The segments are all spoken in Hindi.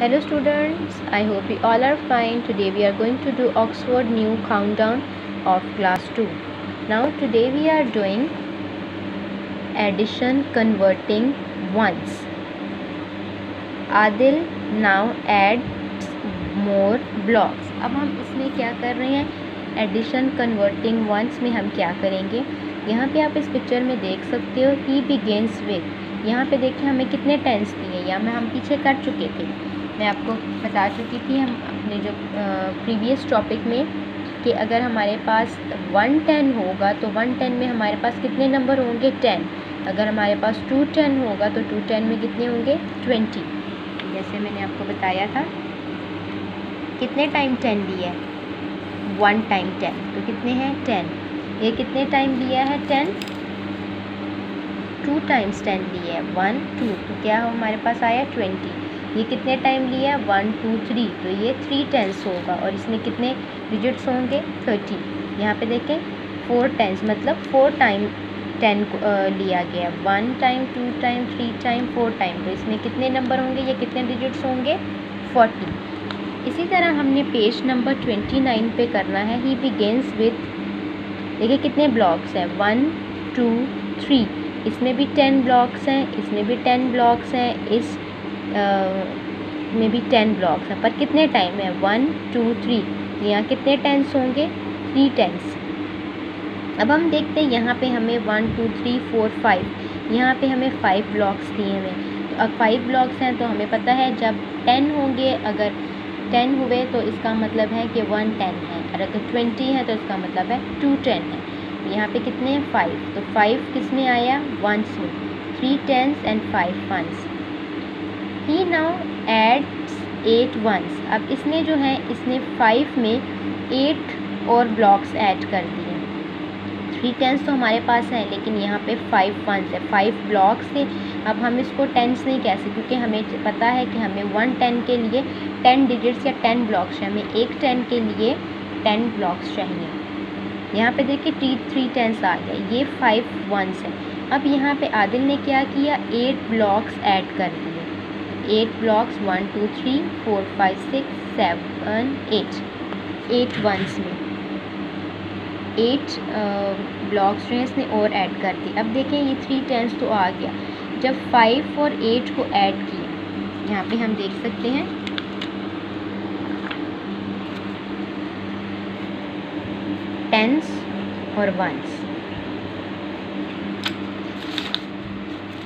Hello students, I hope you all are fine. Today we are going to do Oxford New Countdown of class 2. Now today we are doing addition converting ones. Adil now adds more blocks. अब हम इसमें क्या कर रहे हैं एडिशन कन्वर्टिंग वंस में हम क्या करेंगे यहाँ पे आप इस पिक्चर में देख सकते हो ही बिगेंस विथ यहाँ पे देखिए हमें कितने टेंस दिए या में हम पीछे कर चुके थे मैं आपको बता चुकी थी हम अपने जो प्रीवियस टॉपिक में कि अगर हमारे पास वन टेन होगा तो वन टेन में हमारे पास कितने नंबर होंगे? टेन अगर हमारे पास टू टेन होगा तो टू टेन में कितने होंगे? ट्वेंटी जैसे मैंने आपको बताया था, कितने टाइम टेन लिया है? वन टाइम टेन तो कितने हैं? टेन ये कितने टाइम लिया है? टेन टू टाइम्स टेन लिया है. वन टू तो क्या हमारे पास आया? ट्वेंटी ये कितने टाइम लिया? है वन टू थ्री तो ये थ्री टेंस होगा और इसमें कितने डिजिट्स होंगे? थर्टी यहाँ पे देखें फोर टेंस मतलब फोर टाइम टेन लिया गया। One time two time three time four time तो इसमें कितने नंबर होंगे या कितने डिजिट्स होंगे? फोर्टी इसी तरह हमने पेज नंबर ट्वेंटी नाइन पे करना है। ही बिगेंस विथ देखिए कितने ब्लॉक्स हैं। वन टू थ्री इसमें भी टेन ब्लॉक्स हैं, इसमें भी टेन ब्लॉक्स हैं। इस में भी टेन ब्लॉक्स हैं। पर कितने टाइम है वन टू थ्री यहाँ कितने टेंस होंगे? थ्री टेंस अब हम देखते हैं यहाँ पे हमें one two three four five यहाँ पे हमें फाइव ब्लॉक्स दिए हुए तो अब फाइव ब्लॉक्स हैं तो हमें पता है जब टेन होंगे, अगर टेन हुए तो इसका मतलब है कि वन टेन है। और अगर ट्वेंटी है तो इसका मतलब है टू टेन है। तो यहाँ पे कितने हैं? फाइव तो फाइव किसमें आया? वंस में। Three tens and five ones he now adds eight ones अब इसने जो है, इसने फाइव में एट और ब्लॉक्स ऐड कर दिए। थ्री टेंस तो हमारे पास हैं, लेकिन यहाँ पे फाइव वंस है। फाइव ब्लॉक्स थे अब हम इसको टेंस नहीं कह सकते, क्योंकि हमें पता है कि हमें वन टेन के लिए टेन डिजिट्स या टेन ब्लॉक्स चाहिए। हमें एक टेन के लिए टेन ब्लॉक्स चाहिए। यहाँ पे देखिए टी थ्री टेंस आ गया ये फाइव वंस है। अब यहाँ पे आदिल ने क्या किया? एट ब्लॉक्स ऐड कर दिए। Eight blocks one, two, three, four, five, six, seven, eight. Eight ones में। एट ब्लॉक्स जो हैं इसने और ऐड कर दी। अब देखें ये थ्री टेंस तो आ गया। जब फाइव और एट को ऐड किया यहाँ पे हम देख सकते हैं। टेंस और वंस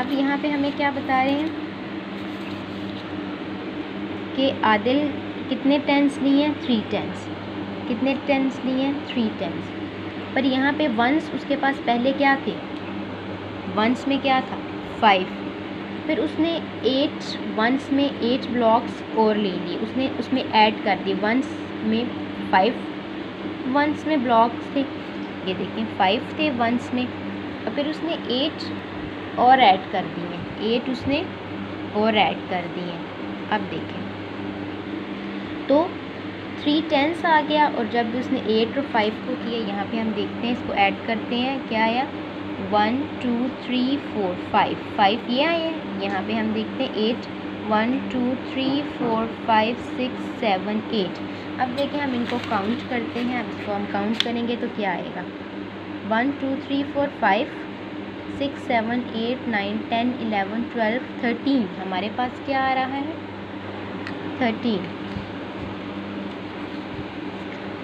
अब यहाँ पे हमें क्या बता रहे हैं? कि आदिल कितने टेंस लिए हैं? थ्री टेंस कितने टेंस लिए हैं? थ्री टेंस पर यहाँ पे वंस उसके पास पहले क्या थे? वंस में क्या था? फाइव फिर उसने एट वंस में एट ब्लॉक्स और ले लिए उसने उसमें ऐड कर दिए वंस में फाइव वंस में ब्लॉक्स थे। ये देखें फाइव थे वंस में। और फिर उसने एट और ऐड कर दिए। एट उसने और ऐड कर दिए। अब देखें। तो थ्री टेंस आ गया और जब भी उसने एट और फाइव को किया, यहाँ पे हम देखते हैं, इसको ऐड करते हैं। क्या आया? One two three four five five ये आए हैं। यहाँ पे हम देखते हैं eight one two three four five six seven eight अब देखें हम इनको काउंट करते हैं। अब इसको हम काउंट करेंगे तो क्या आएगा? One two three four five six seven eight nine ten eleven twelve thirteen हमारे पास क्या आ रहा है? थर्टीन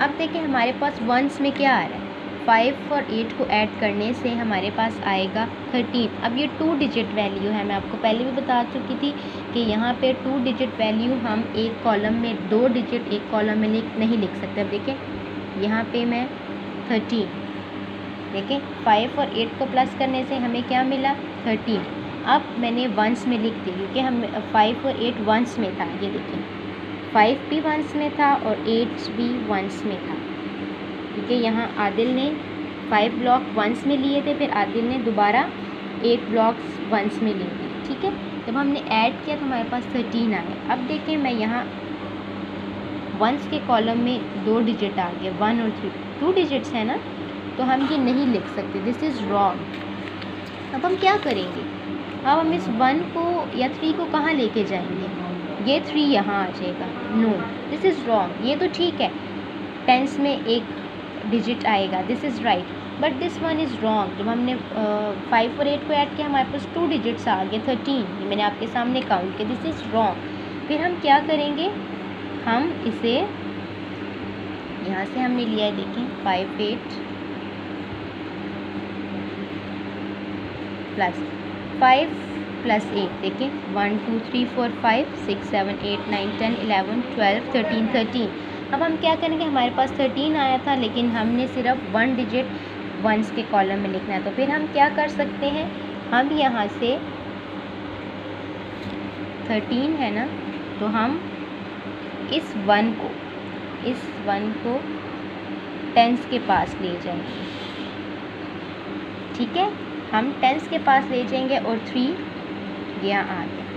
अब देखिए हमारे पास वंस में क्या आ रहा है? फाइव और एट को ऐड करने से हमारे पास आएगा थर्टीन अब ये टू डिजिट वैल्यू है, मैं आपको पहले भी बता चुकी थी कि यहाँ पे टू डिजिट वैल्यू हम एक कॉलम में, दो डिजिट एक कॉलम में लिख, नहीं लिख सकते। अब देखें यहाँ पे मैं थर्टीन देखें फाइव और एट को प्लस करने से हमें क्या मिला? थर्टीन अब मैंने वंस में लिख दी, क्योंकि हम फाइव और एट वंस में था, ये देखें फाइव भी वंस में था और एट भी वंस में था। क्योंकि यहाँ आदिल ने फाइव ब्लॉक वंस में लिए थे, फिर आदिल ने दोबारा एट ब्लॉक्स वंस में लिए थे। ठीक है, जब हमने ऐड किया तो हमारे पास थर्टीन आए। अब देखें, मैं यहाँ वंस के कॉलम में दो डिजिट आ गए वन और थ्री टू डिजिट्स है ना तो हम ये नहीं लिख सकते। दिस इज़ रॉन्ग अब हम क्या करेंगे? अब हम इस वन को या थ्री को कहाँ लेके जाएँगे? ये थ्री यहाँ आ जाएगा। नो दिस इज़ रॉन्ग ये तो ठीक है। टेंस में एक डिजिट आएगा। This is right but this one is wrong जब हमने फाइव और एट को ऐड किया, हमारे पास टू डिजिट्स आ गए थर्टीन ये मैंने आपके सामने काउंट किया। दिस इज़ रॉन्ग फिर हम क्या करेंगे? हम इसे यहाँ से हमने लिया है, देखें। Five eight plus five plus eight देखें one two three four five six seven eight nine ten eleven twelve thirteen thirteen अब हम क्या करेंगे? हमारे पास थर्टीन आया था, लेकिन हमने सिर्फ़ वन डिजिट वंस के कॉलम में लिखना है। तो फिर हम क्या कर सकते हैं? हम यहाँ से थर्टीन है ना? तो हम इस वन को, इस वन को टेंस के पास ले जाएँगे। ठीक है? हम टेंस के पास ले जाएँगे और थ्री आ गया।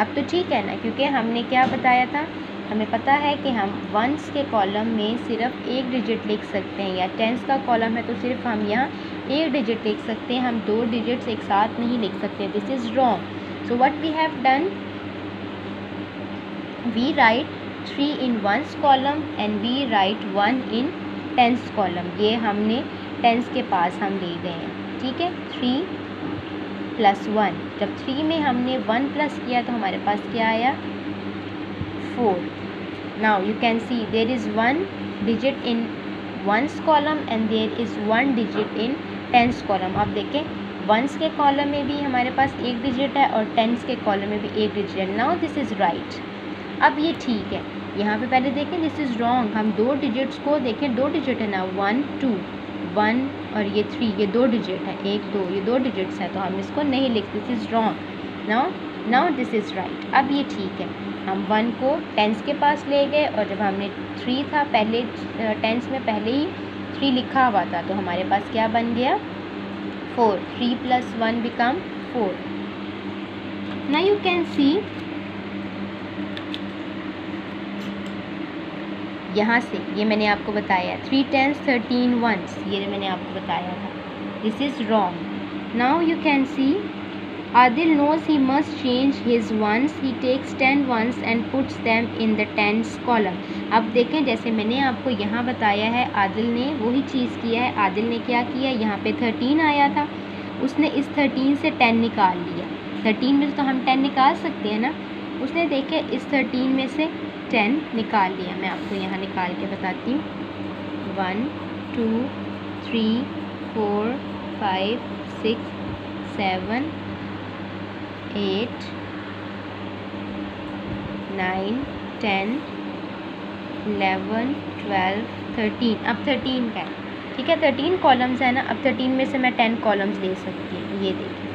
अब तो ठीक है ना, क्योंकि हमने क्या बताया था? हमें पता है कि हम वंस के कॉलम में सिर्फ़ एक डिजिट लिख सकते हैं या टेंस का कॉलम है तो सिर्फ़ हम यहाँ एक डिजिट लिख सकते हैं, हम दो डिजिट्स एक साथ नहीं लिख सकते। This is wrong so what we have done we write three in ones column and we write one in tens column ये हमने टेंस के पास हम ले गए हैं। ठीक है? थ्री प्लस वन जब थ्री में हमने वन प्लस किया तो हमारे पास क्या आया? Four now you can see there is one digit in ones column and there is one digit in tens column अब देखें वंस के कॉलम में भी हमारे पास एक डिजिट है और टेंस के कॉलम में भी एक डिजिट है। नाउ दिस इज़ राइट अब ये ठीक है। यहाँ पे पहले देखें दिस इज़ रॉन्ग हम दो डिजिट्स को देखें, दो डिजिट है ना? वन टू वन और ये थ्री ये दो डिजिट है, एक, दो, ये दो डिजिट्स हैं तो हम इसको नहीं लिख this is wrong now now this is right अब ये ठीक है। हम वन को टेंस के पास ले गए और जब हमने थ्री था, पहले टेंस में पहले ही थ्री लिखा हुआ था तो हमारे पास क्या बन गया? Four three plus one become four ना यू कैन सी यहाँ से, ये मैंने आपको बताया थ्री टेंस थर्टीन वंस ये मैंने आपको बताया था। This is wrong now you can see Adil knows he must change his ones he takes ten ones and puts them in the tens column अब देखें, जैसे मैंने आपको यहाँ बताया है आदिल ने वही चीज़ किया है। आदिल ने क्या किया? यहाँ पे थर्टीन आया था। उसने इस थर्टीन से टेन निकाल लिया। थर्टीन में तो हम टेन निकाल सकते हैं ना? उसने देखे, इस थर्टीन में से टेन निकाल लिया मैं आपको यहाँ निकाल के बताती हूँ। One, two, three, four, five, six, seven, eight, nine, ten eleven twelve, thirteen. अब थर्टीन का है। ठीक है, थर्टीन कॉलम्स है ना। अब थर्टीन में से मैं टेन कॉलम्स ले सकती हूँ। ये देखिए।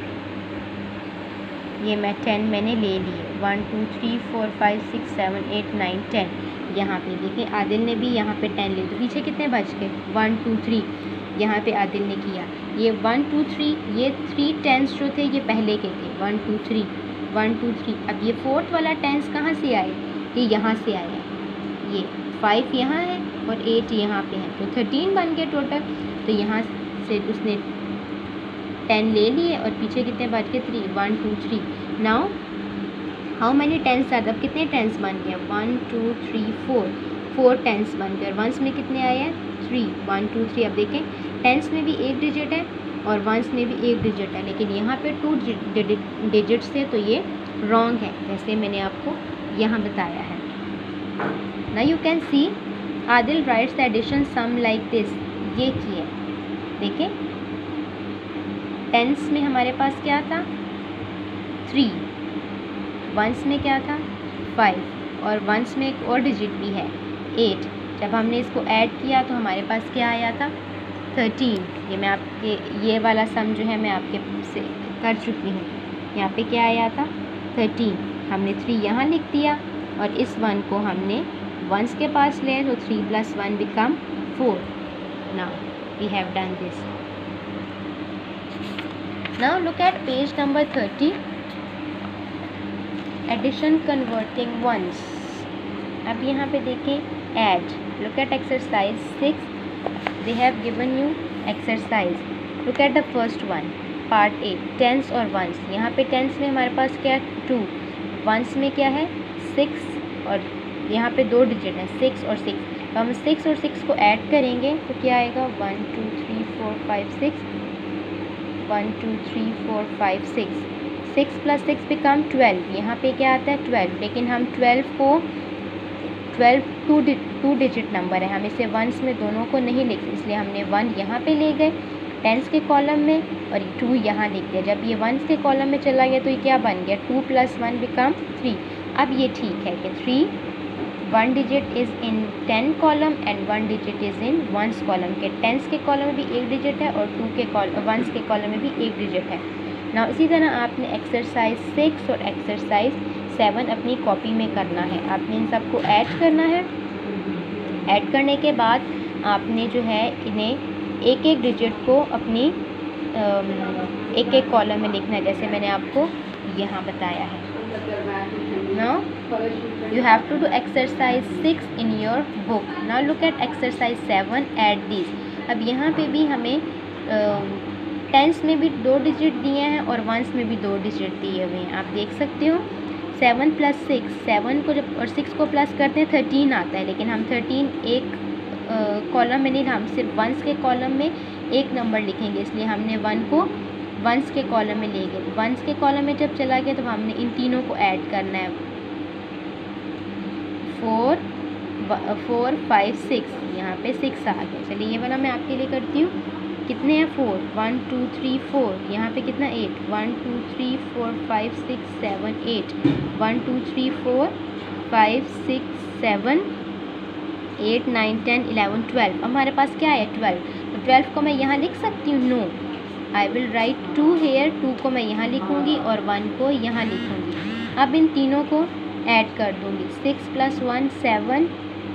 ये मैं टेन मैंने ले लिए। One, two, three, four, five, six, seven, eight, nine, ten. यहाँ पे देखिए, आदिल ने भी यहाँ पे टेन ले तो पीछे कितने बच गए? One, two, three. यहाँ पे आदिल ने किया। ये वन, टू, थ्री, ये थ्री टेंस जो थे, ये पहले के थे। One, two, three. One, two, three. अब ये फोर्थ वाला टेंस कहाँ से आए? ये यहाँ से आया ये फाइव यहाँ है और एट यहाँ पे है। तो थर्टीन बन गए टोटल। तो यहाँ से उसने टेन ले लिए और पीछे कितने बच गए? Three. One, two, three. Now how many tens are अब कितने टेंस बन गए? One two three four four tens और वंस में कितने आए हैं? थ्री वन टू थ्री अब देखें टेंस में भी एक डिजिट है और वंस में भी एक डिजिट है। लेकिन यहाँ पे टू डिजिट्स थे तो ये रॉन्ग है, जैसे मैंने आपको यहाँ बताया है। ना you can see Adil writes addition sum like this ये किए। देखें टेंस में हमारे पास क्या था? थ्री वंस में क्या था? फाइव। और वंस में एक और डिजिट भी है, एट। जब हमने इसको ऐड किया तो हमारे पास क्या आया था? थर्टीन। ये मैं आपके, ये वाला सम जो है मैं आपके से कर चुकी हूँ। यहाँ पे क्या आया था? थर्टीन। हमने थ्री यहाँ लिख दिया और इस वन को हमने वंस के पास ले तो three plus one become four now we have done this now look at page number 30 addition converting ones अब यहाँ पे देखें add look at exercise six they have given you exercise look at the first one part A tens और वंस यहाँ पे टेंस में हमारे पास क्या है? टू वंस में क्या है? सिक्स और यहाँ पे दो डिजिट है. सिक्स और सिक्स तो हम सिक्स और सिक्स को ऐड करेंगे तो क्या आएगा? One two three four five six one two three four five six six plus six become twelve यहाँ पे क्या आता है? ट्वेल्व लेकिन हम ट्वेल्व को twelve two two digit number है। हम इसे वंस में दोनों को नहीं लिख, इसलिए हमने वन यहाँ पे ले गए टेंस के कॉलम में और टू यहाँ लिख दिया। जब ये वंस के कॉलम में चला गया तो ये क्या बन गया? Two plus one become three अब ये ठीक है कि three one digit is in ten column and one digit is in ones column के टेंस के कॉलम में भी एक डिजिट है और टू के कॉलम वंस के कॉलम में भी एक डिजिट है। ना इसी तरह आपने एक्सरसाइज सिक्स और एक्सरसाइज सेवन अपनी कॉपी में करना है। आपने इन सबको ऐड करना है। ऐड करने के बाद आपने जो है इन्हें एक एक डिजिट को अपनी एक एक कॉलम में लिखना है, जैसे मैंने आपको यहाँ बताया है। Now, you have to do exercise 6 in your book. Now, look at exercise 7 add these. अब यहाँ पे भी हमें टेंस में भी दो डिजिट दिए हैं और वंस में भी दो डिजिट दिए हुए हैं। आप देख सकते हो सेवन प्लस सिक्स सेवन को जब, और सिक्स को प्लस करते हैं थर्टीन आता है। लेकिन हम थर्टीन एक कॉलम में नहीं, हम सिर्फ़ वंस के कॉलम में एक नंबर लिखेंगे। इसलिए हमने वन को वंस के कॉलम में ले गए। वंस के कॉलम में जब चला गया तो हमने इन तीनों को ऐड करना है। फोर फोर फाइव सिक्स यहाँ पे सिक्स आ गया। चलिए, ये वाला मैं आपके लिए करती हूँ। कितने हैं? Four. One, two, three, four. यहाँ पे कितना? Eight. One, two, three, four, five, six, seven, eight. One, two, three, four, five, six, seven, eight, nine, ten, eleven, twelve. हमारे पास क्या है? ट्वेल्व। तो ट्वेल्व को मैं यहाँ लिख सकती हूँ? No. I will write two here two को मैं यहाँ लिखूँगी और वन को यहाँ लिखूँगी। अब इन तीनों को ऐड कर दूँगी। Six plus one seven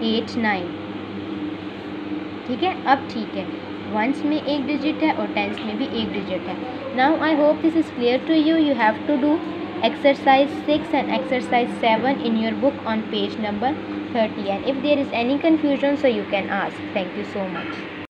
eight nine ठीक है? अब ठीक है। वंस में एक डिजिट है और टेंस में भी एक डिजिट है। Now I hope this is clear to you you have to do exercise six and exercise seven in your book on page number thirty and if there is any confusion so you can ask thank you so much